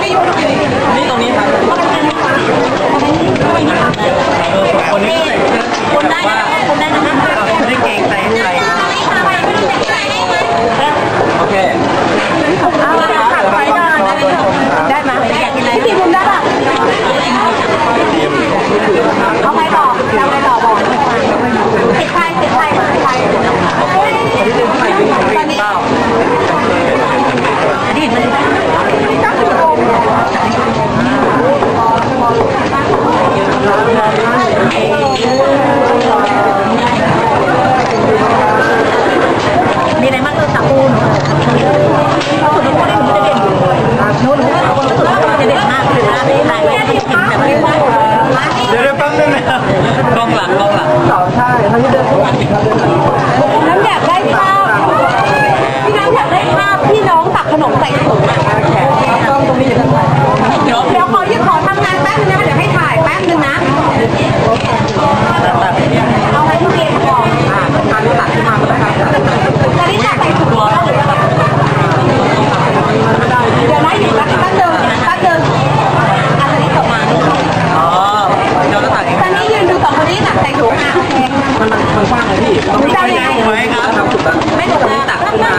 ได้อยู่ตรงนี้นี่ตรงนี้ครับคนได้คนได้คนได้นะไม่เก่งใจใครโอเคเอาละค่ะไปได้ได้ไหมได้ไหมพี่บุญได้ป่ะ น้ำอยากได้ภาพพี่น้ำอยากได้ภาพพี่น้องตักขนมใส่ถุงอะ มันมันกว้างเลยพี่ไม่ได้ยังไงไหมครับไม่ถูกต้องตักขึ้นมา